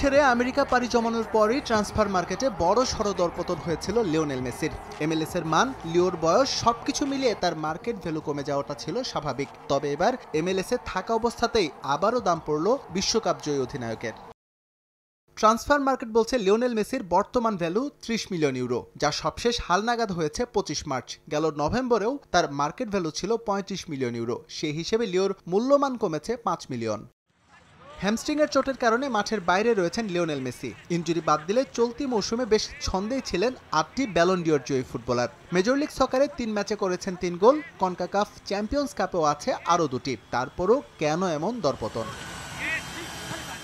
ছেড়ে আমেরিকা পাড়ি জমানোর পরই ট্রান্সফার মার্কেটে বড় সড় দরপতন হয়েছিল লিওনেল মেসির। এমএলএস এর মান, লিওর বয়স সবকিছু মিলিয়ে তার মার্কেট ভ্যালু কমে যাওয়াটা ছিল স্বাভাবিক। তবে এবার এমএলএস এ থাকা অবস্থাতেই আবারও দাম পড়ল বিশ্বকাপ জয়ী অধিনায়কের। ট্রান্সফার মার্কেট বলছে লিওনেল মেসির বর্তমান ভ্যালু ত্রিশ মিলিয়ন ইউরো, যা সবশেষ হালনাগাদ হয়েছে পঁচিশ মার্চ। গেল নভেম্বরেও তার মার্কেট ভ্যালু ছিল পঁয়ত্রিশ মিলিয়ন ইউরো, সেই হিসেবে লিওর মূল্যমান কমেছে পাঁচ মিলিয়ন। হ্যামস্ট্রিংয়ের চোটের কারণে মাঠের বাইরে রয়েছেন লিওনেল মেসি। ইঞ্জুরি বাদ দিলে চলতি মৌসুমে বেশ ছন্দেই ছিলেন আটটি ব্যালন্ডিওর জয়ী ফুটবলার। মেজর লিগ সকারে তিন ম্যাচে করেছেন তিন গোল কনকাকাফ চ্যাম্পিয়ন্স কাপেও আছে আরও দুটি। তারপরও কেন এমন দরপতন?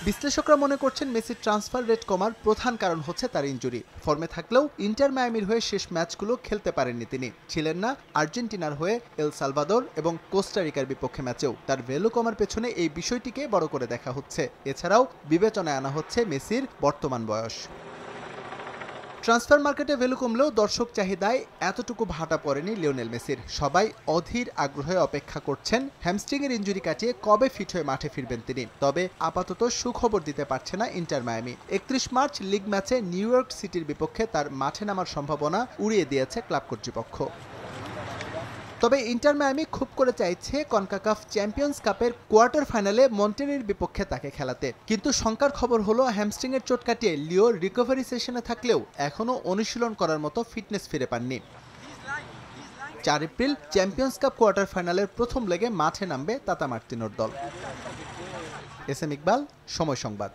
বিশ্লেষকরা মনে করছেন মেসির ট্রান্সফার রেট কমার প্রধান কারণ হচ্ছে তার ইঞ্জুরি। ফর্মে থাকলেও ইন্টার মায়ামির হয়ে শেষ ম্যাচগুলো খেলতে পারেননি তিনি। ছিলেন না আর্জেন্টিনার হয়ে এল সালভাদর এবং কোস্টারিকার বিপক্ষে ম্যাচেও। তার ভ্যালু কমার পেছনে এই বিষয়টিকে বড় করে দেখা হচ্ছে। এছাড়াও বিবেচনায় আনা হচ্ছে মেসির বর্তমান বয়স। ট্রান্সফার মার্কেটে ভ্যালু কমলেও দর্শক চাহিদায় এতটুকু ভাটা পড়েনি লিওনেল মেসির। সবাই অধীর আগ্রহে অপেক্ষা করছেন, হ্যামস্ট্রিংয়ের ইঞ্জুরি কাটিয়ে কবে ফিট হয়ে মাঠে ফিরবেন তিনি। তবে আপাতত সুখবর দিতে পারছে না ইন্টার মায়ামি। একত্রিশ মার্চ লিগ ম্যাচে নিউ ইয়র্ক সিটির বিপক্ষে তার মাঠে নামার সম্ভাবনা উড়িয়ে দিয়েছে ক্লাব কর্তৃপক্ষ। তবে ইন্টার মায়ামি খুব করে চাইছে কনকাকাফ চ্যাম্পিয়ন্স কাপের কোয়ার্টার ফাইনালে মন্টেনের বিপক্ষে তাকে খেলাতে। কিন্তু শঙ্কার খবর হলো, হ্যামস্ট্রিংয়ের চোট কাটিয়ে লিওর রিকভারি সেশনে থাকলেও এখনও অনুশীলন করার মতো ফিটনেস ফিরে পাননি। চার এপ্রিল চ্যাম্পিয়ন্স কাপ কোয়ার্টার ফাইনালের প্রথম লেগে মাঠে নামবে তাতা মার্তিনোর দল। এস এম ইকবাল, সময় সংবাদ।